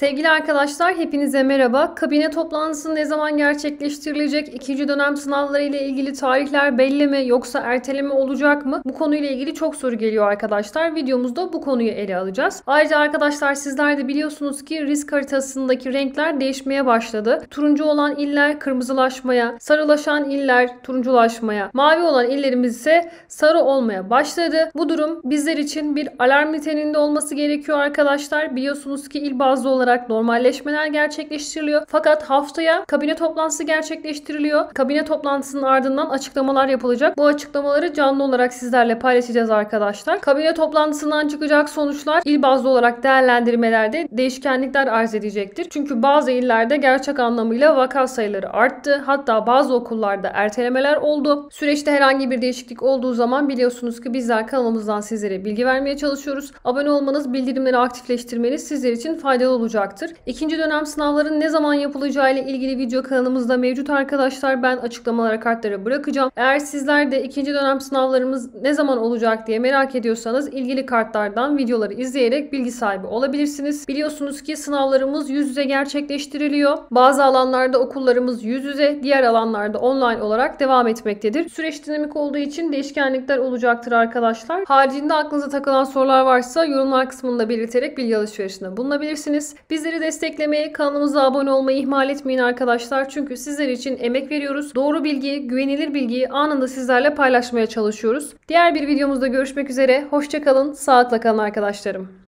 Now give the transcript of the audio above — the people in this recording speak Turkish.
Sevgili arkadaşlar hepinize merhaba. Kabine toplantısı ne zaman gerçekleştirilecek? İkinci dönem sınavları ile ilgili tarihler belli mi yoksa erteleme olacak mı? Bu konuyla ilgili çok soru geliyor arkadaşlar. Videomuzda bu konuyu ele alacağız. Ayrıca arkadaşlar sizler de biliyorsunuz ki risk haritasındaki renkler değişmeye başladı. Turuncu olan iller kırmızılaşmaya, sarılaşan iller turunculaşmaya, mavi olan illerimiz ise sarı olmaya başladı. Bu durum bizler için bir alarm niteliğinde olması gerekiyor arkadaşlar. Biliyorsunuz ki il bazlı olarak normalleşmeler gerçekleştiriliyor. Fakat haftaya kabine toplantısı gerçekleştiriliyor. Kabine toplantısının ardından açıklamalar yapılacak. Bu açıklamaları canlı olarak sizlerle paylaşacağız arkadaşlar. Kabine toplantısından çıkacak sonuçlar il bazlı olarak değerlendirmelerde değişkenlikler arz edecektir. Çünkü bazı illerde gerçek anlamıyla vaka sayıları arttı. Hatta bazı okullarda ertelemeler oldu. Süreçte herhangi bir değişiklik olduğu zaman biliyorsunuz ki bizler kanalımızdan sizlere bilgi vermeye çalışıyoruz. Abone olmanız, bildirimleri aktifleştirmeniz sizler için faydalı olacaktır. İkinci dönem sınavların ne zaman yapılacağı ile ilgili video kanalımızda mevcut arkadaşlar. Ben açıklamalara kartları bırakacağım. Eğer sizler de ikinci dönem sınavlarımız ne zaman olacak diye merak ediyorsanız ilgili kartlardan videoları izleyerek bilgi sahibi olabilirsiniz. Biliyorsunuz ki sınavlarımız yüz yüze gerçekleştiriliyor. Bazı alanlarda okullarımız yüz yüze, diğer alanlarda online olarak devam etmektedir. Süreç dinamik olduğu için değişkenlikler olacaktır arkadaşlar. Haricinde aklınıza takılan sorular varsa yorumlar kısmında belirterek bilgi alışverişinde bulunabilirsiniz. Bizleri desteklemeyi, kanalımıza abone olmayı ihmal etmeyin arkadaşlar. Çünkü sizler için emek veriyoruz. Doğru bilgiyi, güvenilir bilgiyi anında sizlerle paylaşmaya çalışıyoruz. Diğer bir videomuzda görüşmek üzere. Hoşçakalın, sağlıkla kalın arkadaşlarım.